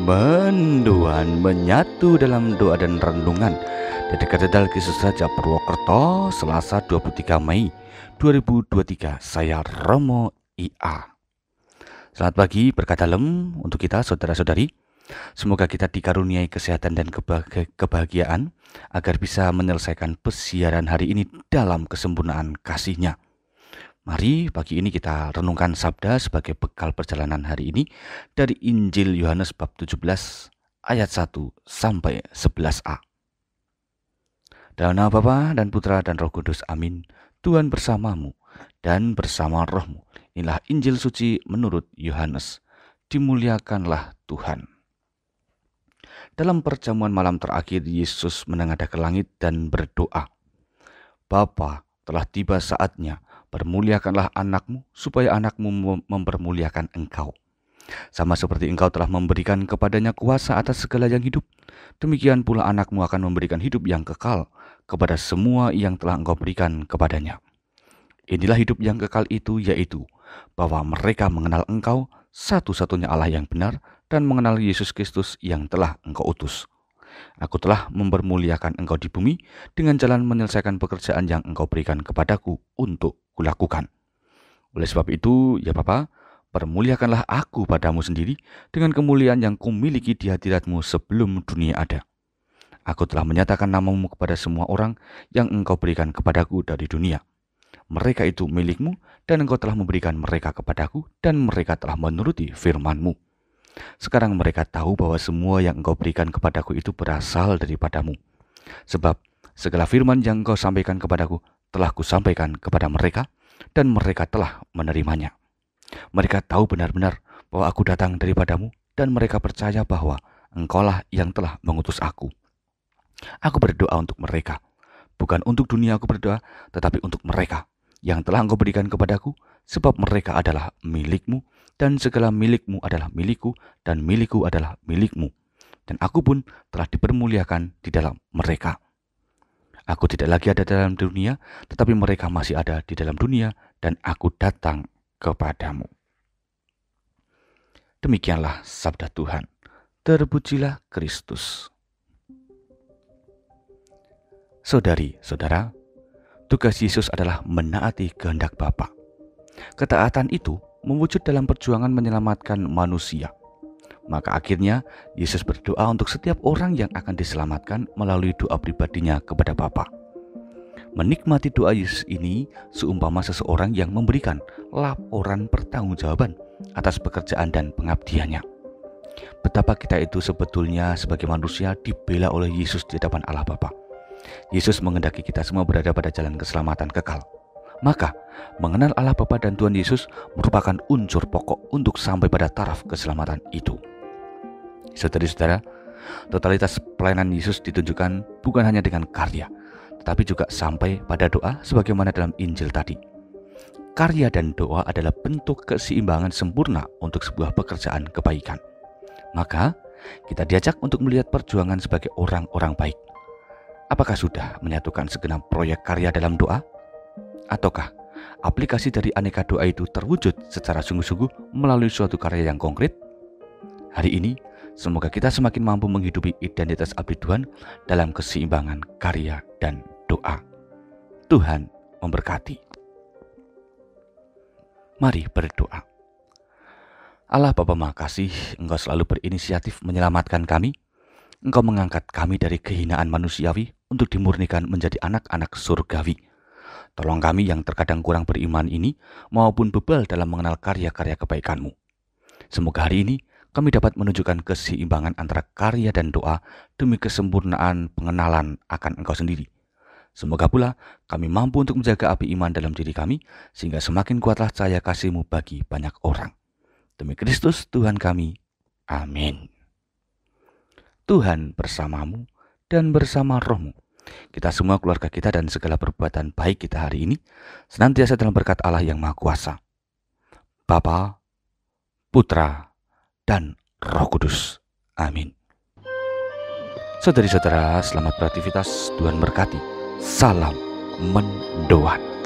Menduan menyatu dalam doa dan renungan. Dari Katedral Kristus Raja Purwokerto Selasa 23 Mei 2023 Saya Romo IA Selamat pagi berkat dalam untuk kita saudara-saudari. Semoga kita dikaruniai kesehatan dan kebahagiaan Agar bisa menyelesaikan pesiaran hari ini dalam kesempurnaan kasihnya Mari pagi ini kita renungkan sabda sebagai bekal perjalanan hari ini dari Injil Yohanes bab 17 ayat 1 sampai 11a. Dalam nama Bapa dan Putra dan Roh Kudus, amin. Tuhan bersamamu dan bersama rohmu. Inilah Injil suci menurut Yohanes. Dimuliakanlah Tuhan. Dalam perjamuan malam terakhir, Yesus menengadah ke langit dan berdoa. Bapa, telah tiba saatnya Permuliakanlah anakmu, supaya anakmu mempermuliakan engkau. Sama seperti engkau telah memberikan kepadanya kuasa atas segala yang hidup, demikian pula anakmu akan memberikan hidup yang kekal kepada semua yang telah engkau berikan kepadanya. Inilah hidup yang kekal itu, yaitu bahwa mereka mengenal engkau, satu-satunya Allah yang benar, dan mengenal Yesus Kristus yang telah engkau utus. Aku telah mempermuliakan engkau di bumi dengan jalan menyelesaikan pekerjaan yang engkau berikan kepadaku untuk kulakukan. Oleh sebab itu, ya Bapa, permuliakanlah aku padamu sendiri dengan kemuliaan yang kumiliki di hadiratmu sebelum dunia ada. Aku telah menyatakan namamu kepada semua orang yang engkau berikan kepadaku dari dunia. Mereka itu milikmu dan engkau telah memberikan mereka kepadaku dan mereka telah menuruti firmanmu. Sekarang mereka tahu bahwa semua yang engkau berikan kepadaku itu berasal daripadamu. Sebab segala firman yang engkau sampaikan kepadaku telah kusampaikan kepada mereka, dan mereka telah menerimanya. Mereka tahu benar-benar bahwa aku datang daripadamu, dan mereka percaya bahwa engkaulah yang telah mengutus aku. Aku berdoa untuk mereka, bukan untuk dunia aku berdoa, tetapi untuk mereka yang telah engkau berikan kepadaku, sebab mereka adalah milikmu, dan segala milikmu adalah milikku, dan milikku adalah milikmu. Dan aku pun telah dipermuliakan di dalam mereka. Aku tidak lagi ada dalam dunia, tetapi mereka masih ada di dalam dunia, dan aku datang kepadamu. Demikianlah sabda Tuhan. Terpujilah Kristus. Saudari, saudara, tugas Yesus adalah menaati kehendak Bapa. Ketaatan itu mewujud dalam perjuangan menyelamatkan manusia. Maka akhirnya Yesus berdoa untuk setiap orang yang akan diselamatkan melalui doa pribadinya kepada Bapa. Menikmati doa Yesus ini seumpama seseorang yang memberikan laporan pertanggungjawaban atas pekerjaan dan pengabdiannya. Betapa kita itu sebetulnya sebagai manusia dibela oleh Yesus di hadapan Allah Bapa. Yesus mengendaki kita semua berada pada jalan keselamatan kekal. Maka, mengenal Allah Bapa dan Tuhan Yesus merupakan unsur pokok untuk sampai pada taraf keselamatan itu. Saudara-saudara, totalitas pelayanan Yesus ditunjukkan bukan hanya dengan karya, tetapi juga sampai pada doa sebagaimana dalam Injil tadi. Karya dan doa adalah bentuk keseimbangan sempurna untuk sebuah pekerjaan kebaikan. Maka, kita diajak untuk melihat perjuangan sebagai orang-orang baik. Apakah sudah menyatukan segenap proyek karya dalam doa? Ataukah aplikasi dari aneka doa itu terwujud secara sungguh-sungguh melalui suatu karya yang konkret? Hari ini, semoga kita semakin mampu menghidupi identitas abdi Tuhan dalam keseimbangan karya dan doa. Tuhan memberkati. Mari berdoa. Allah Bapa Makasih, Engkau selalu berinisiatif menyelamatkan kami. Engkau mengangkat kami dari kehinaan manusiawi untuk dimurnikan menjadi anak-anak surgawi Tolong kami yang terkadang kurang beriman ini maupun bebal dalam mengenal karya-karya kebaikanmu. Semoga hari ini kami dapat menunjukkan keseimbangan antara karya dan doa demi kesempurnaan pengenalan akan Engkau sendiri. Semoga pula kami mampu untuk menjaga api iman dalam diri kami, sehingga semakin kuatlah cahaya kasih-Mu bagi banyak orang. Demi Kristus Tuhan kami. Amin. Tuhan bersamamu dan bersama rohmu kita semua keluarga kita dan segala perbuatan baik kita hari ini senantiasa dalam berkat Allah yang Maha Kuasa. Bapa, Putra, dan Roh Kudus. Amin. Saudari-saudara, selamat beraktivitas. Tuhan berkati. Salam mendoan.